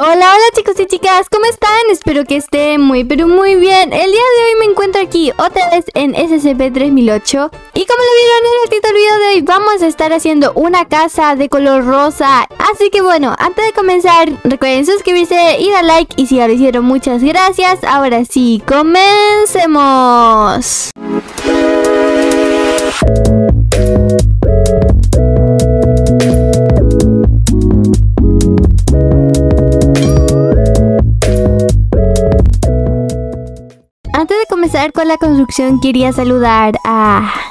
Hola, hola chicos y chicas, ¿cómo están? Espero que estén muy pero muy bien. El día de hoy me encuentro aquí otra vez en SCP-3008 y como lo vieron en el título del video de hoy, vamos a estar haciendo una casa de color rosa. Así que bueno, antes de comenzar, recuerden suscribirse y dar like y si ya lo hicieron, muchas gracias. Ahora sí, comencemos. Quería saludar a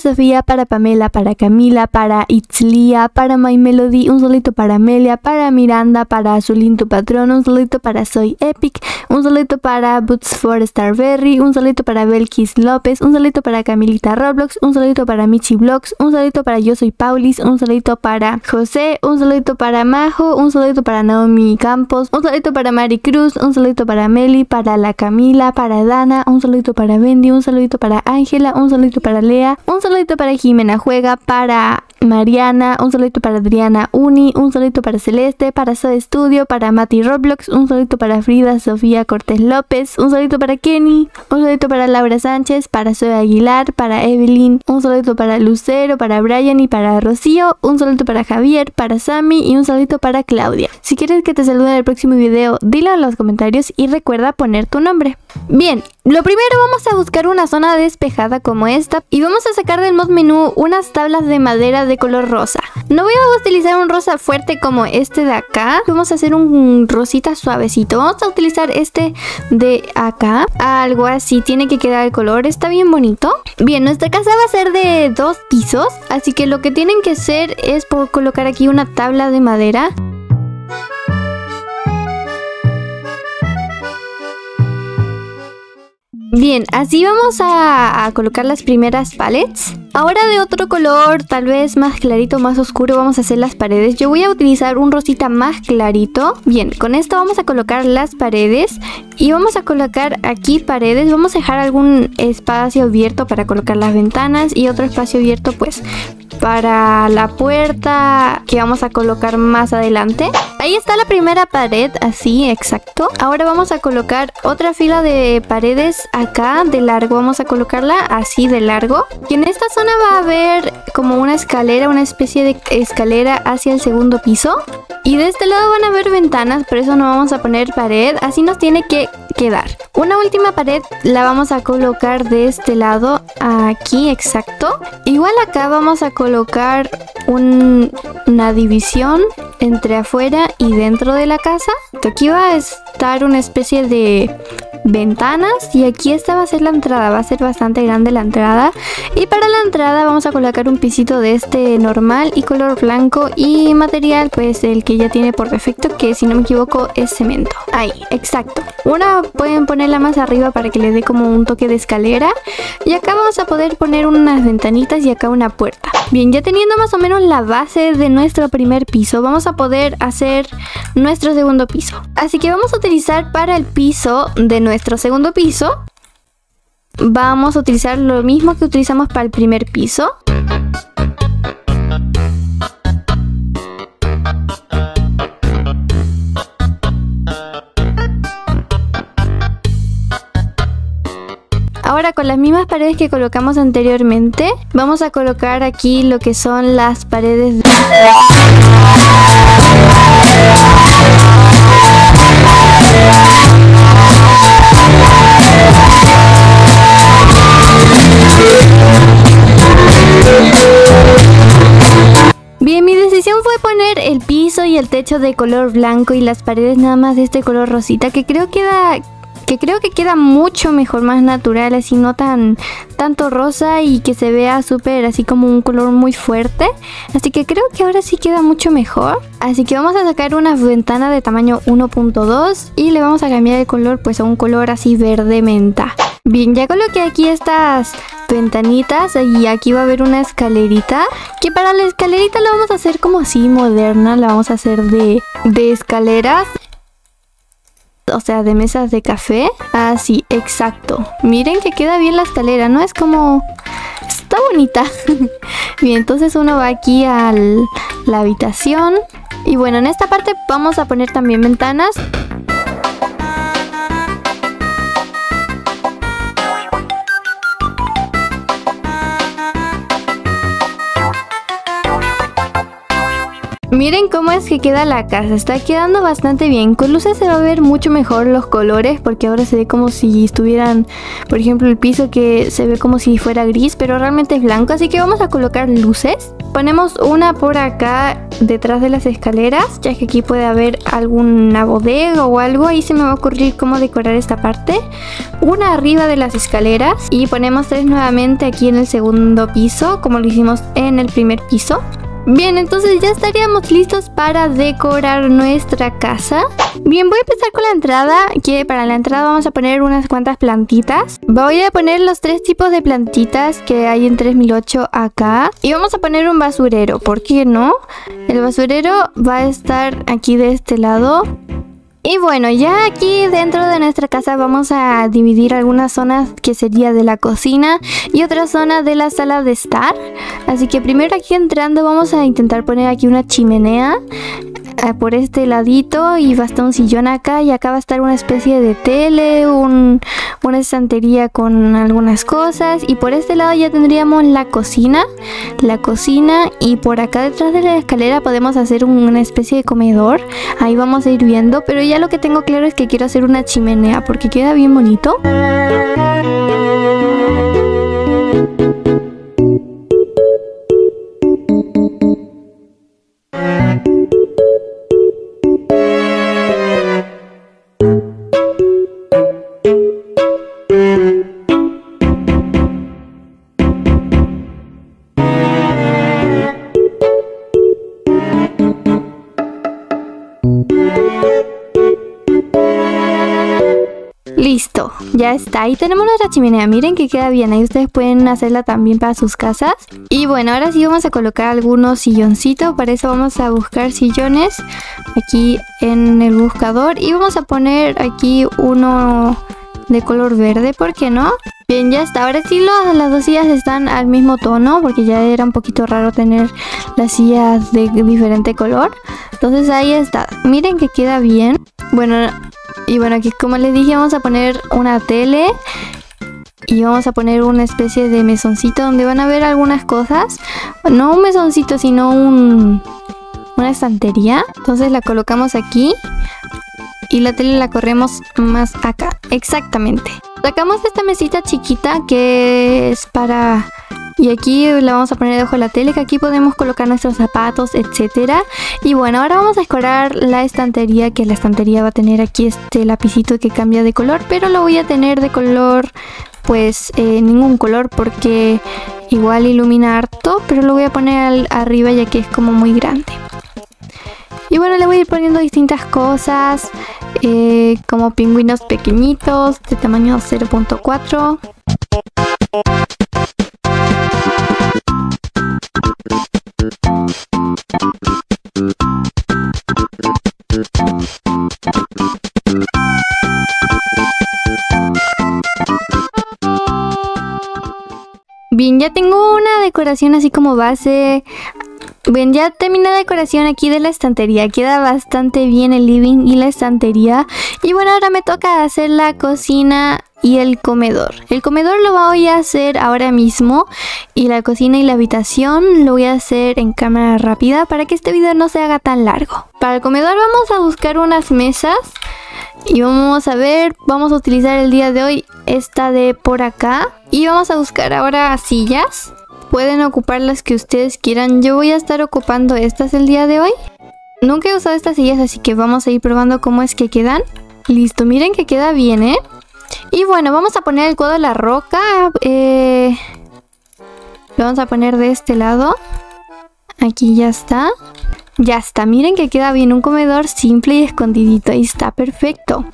Sofía, para Pamela, para Camila, para Itzlia, para My Melody, un saludito para Amelia, para Miranda, para Azulín tu patrón, un saludito para Soy Epic, un saludito para Boots for Starberry, un saludito para Belkis López, un saludito para Camilita Roblox, un saludito para Michi Vlogs, un saludito para Yo Soy Paulis, un saludito para José, un saludito para Majo, un saludito para Naomi Campos, un saludito para Mari Cruz, un saludito para Meli, para la Camila, para Dana, un saludito para Bendy, un saludito para Ángela, un saludito para un saludito para Jimena Juega, para Mariana, un saludito para Adriana Uni, un saludito para Celeste, para Soda Studio, para Mati Roblox, un saludito para Frida Sofía Cortés López, un saludito para Kenny, un saludito para Laura Sánchez, para Zoe Aguilar, para Evelyn, un saludito para Lucero, para Brian y para Rocío, un saludito para Javier, para Sammy y un saludito para Claudia. Si quieres que te salude en el próximo video, dilo en los comentarios y recuerda poner tu nombre. Bien, lo primero vamos a buscar una zona despejada como esta y vamos a sacar del mod menú unas tablas de madera de color rosa. No voy a utilizar un rosa fuerte como este de acá, vamos a hacer un rosita suavecito. Vamos a utilizar este de acá, algo así, tiene que quedar el color, está bien bonito. Bien, nuestra casa va a ser de dos pisos, así que lo que tienen que hacer es por colocar aquí una tabla de madera. Bien, así vamos a, colocar las primeras palets. Ahora de otro color, tal vez más clarito, más oscuro, vamos a hacer las paredes. Yo voy a utilizar un rosita más clarito. Bien, con esto vamos a colocar las paredes y vamos a colocar aquí paredes. Vamos a dejar algún espacio abierto para colocar las ventanas y otro espacio abierto pues para la puerta que vamos a colocar más adelante. Ahí está la primera pared, así, exacto. Ahora vamos a colocar otra fila de paredes acá de largo. Vamos a colocarla así de largo. Y en esta zona va a haber como una escalera, una especie de escalera hacia el segundo piso. Y de este lado van a haber ventanas, por eso no vamos a poner pared. Así nos tiene que quedar. Una última pared la vamos a colocar de este lado, aquí, exacto. Igual acá vamos a colocar una división entre afuera y dentro de la casa. Aquí va a estar una especie de ventanas y aquí esta va a ser la entrada, va a ser bastante grande la entrada. Y para la entrada vamos a colocar un pisito de este normal y color blanco y material pues el que ya tiene por defecto que si no me equivoco es cemento, ahí, exacto. Una pueden ponerla más arriba para que le dé como un toque de escalera. Y acá vamos a poder poner unas ventanitas y acá una puerta bien, ya teniendo más o menos la base de nuestro primer piso vamos a poder hacer nuestro segundo piso así que vamos a utilizar para el piso de nuestro segundo piso vamos a utilizar lo mismo que utilizamos para el primer piso. Ahora con las mismas paredes que colocamos anteriormente, vamos a colocar aquí lo que son las paredes de... Bien, mi decisión fue poner el piso y el techo de color blanco y las paredes nada más de este color rosita que creo que da que creo que queda mucho mejor, más natural, así no tan tanto rosa y que se vea súper así como un color muy fuerte. Así que creo que ahora sí queda mucho mejor. Así que vamos a sacar una ventana de tamaño 1.2 y le vamos a cambiar el color pues a un color así verde menta. Bien, ya coloqué aquí estas ventanitas y aquí va a haber una escalerita que para la escalerita la vamos a hacer como así moderna, la vamos a hacer de, de escaleras o sea, de mesas de café. Así, exacto. Miren que queda bien la escalera, ¿no? Es como... está bonita. Bien, entonces uno va aquí a la habitación. Y bueno, en esta parte vamos a poner también ventanas. Miren cómo es que queda la casa, está quedando bastante bien. Con luces se va a ver mucho mejor los colores porque ahora se ve como si estuvieran, por ejemplo, el piso que se ve como si fuera gris, pero realmente es blanco. Así que vamos a colocar luces. Ponemos una por acá detrás de las escaleras, ya que aquí puede haber alguna bodega o algo. Ahí se me va a ocurrir cómo decorar esta parte. Una arriba de las escaleras y ponemos tres nuevamente aquí en el segundo piso, como lo hicimos en el primer piso. Bien, entonces ya estaríamos listos para decorar nuestra casa. Bien, voy a empezar con la entrada, que para la entrada vamos a poner unas cuantas plantitas. Voy a poner los tres tipos de plantitas que hay en 3008 acá. Y vamos a poner un basurero, ¿por qué no? El basurero va a estar aquí de este lado. Y bueno, ya aquí dentro de nuestra casa vamos a dividir algunas zonas que sería de la cocina y otra zona de la sala de estar. Así que primero aquí entrando vamos a intentar poner aquí una chimenea eh, por este ladito y va a estar un sillón acá y acá va a estar una especie de tele, una estantería con algunas cosas y por este lado ya tendríamos la cocina, la cocina y por acá detrás de la escalera podemos hacer una especie de comedor, ahí vamos a ir viendo, pero ya lo que tengo claro es que quiero hacer una chimenea porque queda bien bonito. Ahí tenemos nuestra chimenea. Miren que queda bien. Ahí ustedes pueden hacerla también para sus casas. Y bueno, ahora sí vamos a colocar algunos silloncitos. Para eso vamos a buscar sillones aquí en el buscador. Y vamos a poner aquí uno de color verde, ¿por qué no? Bien, ya está. Ahora sí las dos sillas están al mismo tono porque ya era un poquito raro tener las sillas de diferente color. Entonces ahí está. Miren que queda bien. Bueno, y bueno, aquí como les dije vamos a poner una tele y vamos a poner una especie de mesoncito donde van a ver algunas cosas. No un mesoncito, sino un, una estantería. Entonces la colocamos aquí y la tele la corremos más acá. Exactamente. Sacamos esta mesita chiquita que es para y aquí la vamos a poner debajo de la tele, que aquí podemos colocar nuestros zapatos, etcétera. Y bueno, ahora vamos a decorar la estantería, que la estantería va a tener aquí este lapicito que cambia de color, pero lo voy a tener de color, pues eh, ningún color, porque igual ilumina harto, pero lo voy a poner arriba ya que es como muy grande. Y bueno, le voy a ir poniendo distintas cosas, eh, como pingüinos pequeñitos de tamaño 0.4. ya tengo una decoración así como base. Bien, ya terminé la decoración aquí de la estantería. Queda bastante bien el living y la estantería. Y bueno, ahora me toca hacer la cocina y el comedor. El comedor lo voy a hacer ahora mismo y la cocina y la habitación lo voy a hacer en cámara rápida para que este video no se haga tan largo. Para el comedor vamos a buscar unas mesas y vamos a ver, vamos a utilizar el día de hoy esta de por acá y vamos a buscar ahora sillas. Pueden ocupar las que ustedes quieran. Yo voy a estar ocupando estas el día de hoy. Nunca he usado estas sillas, así que vamos a ir probando cómo es que quedan. Listo, miren que queda bien, ¿eh? Y bueno, vamos a poner el codo de la roca. Eh, lo vamos a poner de este lado. Aquí ya está. Ya está, miren que queda bien un comedor simple y escondidito, ahí está, perfecto.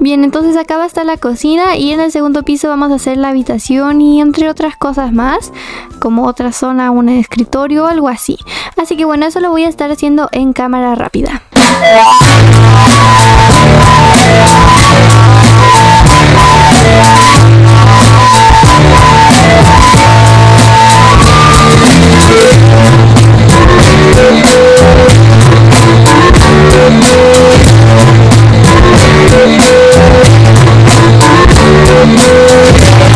Bien, entonces acá va a estar la cocina y en el segundo piso vamos a hacer la habitación y entre otras cosas más, como otra zona, un escritorio o algo así. Así que bueno, eso lo voy a estar haciendo en cámara rápida. Thank you.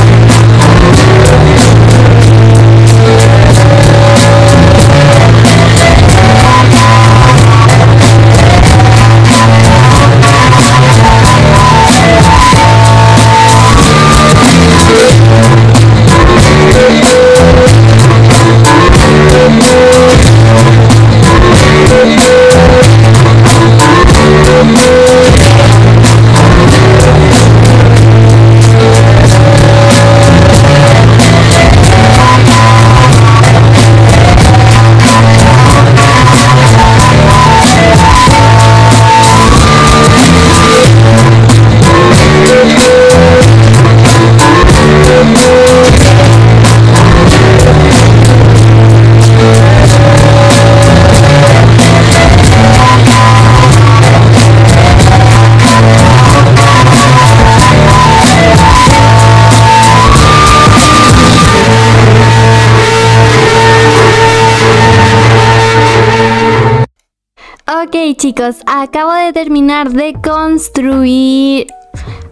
Ok chicos, acabo de terminar de construir...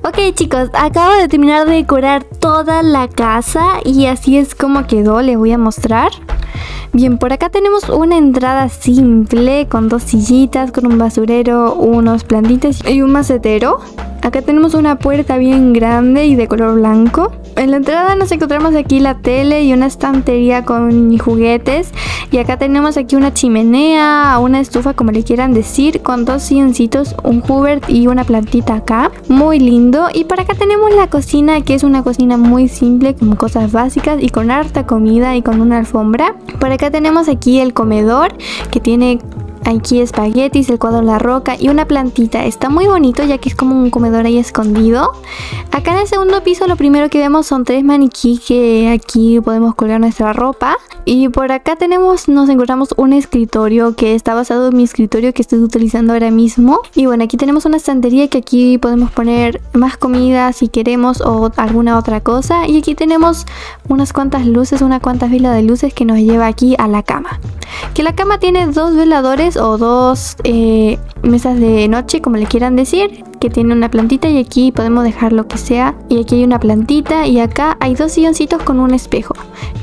Ok chicos, acabo de terminar de decorar toda la casa y así es como quedó, les voy a mostrar. Bien, por acá tenemos una entrada simple con dos sillitas, con un basurero, unos plantitas y un macetero. Acá tenemos una puerta bien grande y de color blanco. En la entrada nos encontramos aquí la tele y una estantería con juguetes. Y acá tenemos aquí una chimenea, una estufa como le quieran decir, con dos silloncitos, un Hubert y una plantita acá. Muy lindo. Y por acá tenemos la cocina, que es una cocina muy simple, con cosas básicas y con harta comida y con una alfombra. Por acá tenemos aquí el comedor, que tiene Aquí espaguetis, el cuadro La Roca y una plantita. Está muy bonito ya que es como un comedor ahí escondido. Acá en el segundo piso lo primero que vemos son tres maniquí que aquí podemos colgar nuestra ropa. Y por acá tenemos, nos encontramos un escritorio que está basado en mi escritorio que estoy utilizando ahora mismo. Y bueno, aquí tenemos una estantería que aquí podemos poner más comida si queremos o alguna otra cosa. Y aquí tenemos unas cuantas luces, una cuantas velas de luces que nos lleva aquí a la cama. Que la cama tiene dos veladores o dos eh, mesas de noche, como le quieran decir, que tiene una plantita y aquí podemos dejar lo que sea. Y aquí hay una plantita y acá hay dos silloncitos con un espejo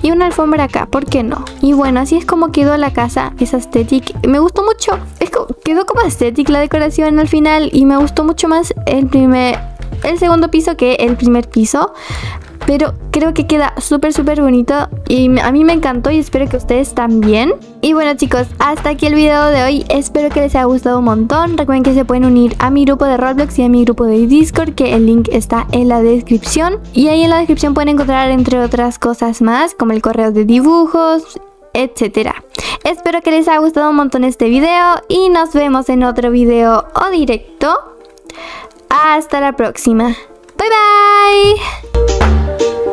y una alfombra acá, ¿por qué no? Y bueno, así es como quedó la casa, esa estética. Me gustó mucho, es quedó como estética la decoración al final y me gustó mucho más el primer, el segundo piso que el primer piso pero creo que queda súper súper bonito y a mí me encantó y espero que ustedes también. Y bueno chicos, hasta aquí el video de hoy, espero que les haya gustado un montón. Recuerden que se pueden unir a mi grupo de Roblox y a mi grupo de Discord, que el link está en la descripción. Y ahí en la descripción pueden encontrar entre otras cosas más, como el correo de dibujos, etcétera. Espero que les haya gustado un montón este video y nos vemos en otro video o directo. Hasta la próxima. Bye Bye!